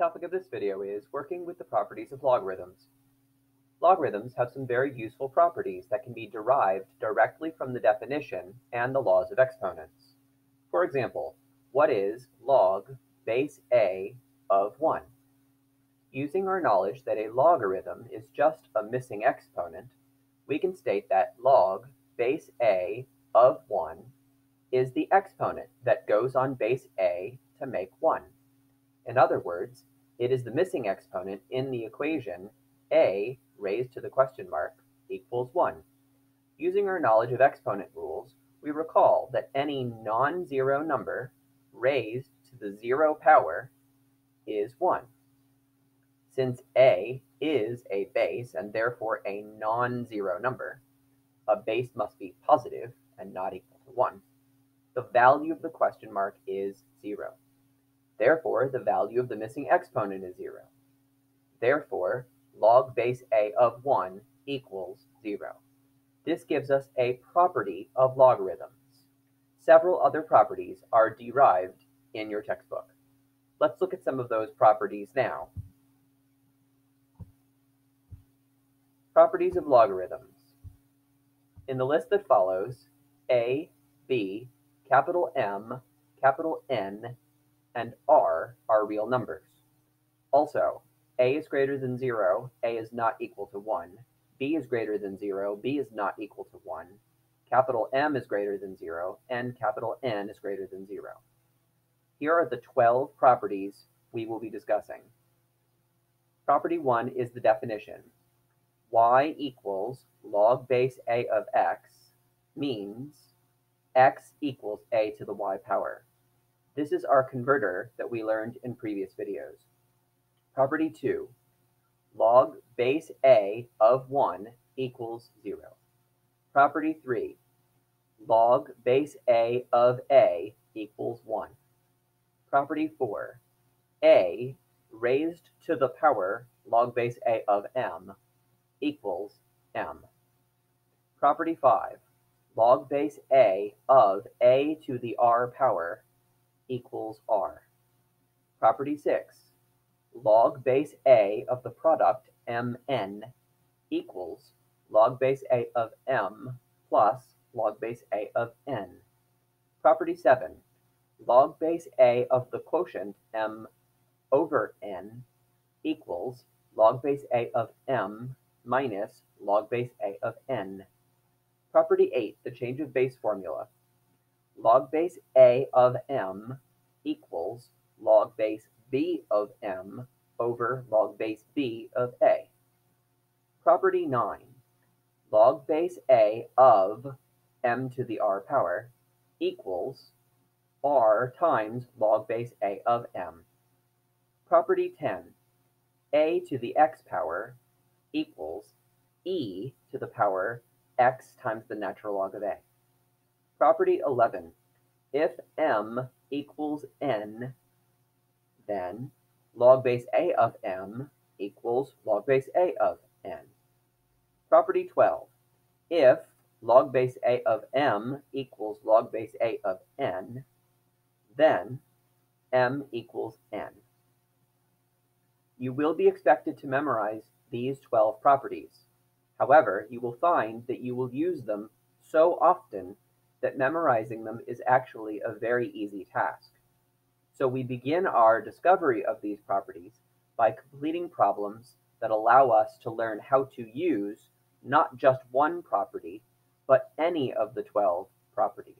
topic of this video is working with the properties of logarithms. Logarithms have some very useful properties that can be derived directly from the definition and the laws of exponents. For example, what is log base a of 1? Using our knowledge that a logarithm is just a missing exponent, we can state that log base a of 1 is the exponent that goes on base a to make 1. In other words, it is the missing exponent in the equation a raised to the question mark equals 1. Using our knowledge of exponent rules, we recall that any non-zero number raised to the zero power is 1. Since a is a base and therefore a non-zero number, a base must be positive and not equal to 1. The value of the question mark is 0. Therefore, the value of the missing exponent is 0. Therefore, log base a of 1 equals 0. This gives us a property of logarithms. Several other properties are derived in your textbook. Let's look at some of those properties now. Properties of logarithms. In the list that follows, A, B, capital M, capital N, and r are real numbers. Also, a is greater than 0, a is not equal to 1. b is greater than 0, b is not equal to 1. Capital M is greater than 0, and capital N is greater than 0. Here are the 12 properties we will be discussing. Property 1 is the definition. y equals log base a of x means x equals a to the y power. This is our converter that we learned in previous videos. Property 2, log base a of 1 equals 0. Property 3, log base a of a equals 1. Property 4, a raised to the power log base a of m equals m. Property 5, log base a of a to the r power equals r. Property 6, log base a of the product mn equals log base a of m plus log base a of n. Property 7, log base a of the quotient m over n equals log base a of m minus log base a of n. Property 8, the change of base formula log base a of m equals log base b of m over log base b of a. Property 9. Log base a of m to the r power equals r times log base a of m. Property 10. a to the x power equals e to the power x times the natural log of a. Property 11. If m equals n, then log base a of m equals log base a of n. Property 12. If log base a of m equals log base a of n, then m equals n. You will be expected to memorize these 12 properties. However, you will find that you will use them so often that memorizing them is actually a very easy task. So we begin our discovery of these properties by completing problems that allow us to learn how to use not just one property, but any of the 12 properties.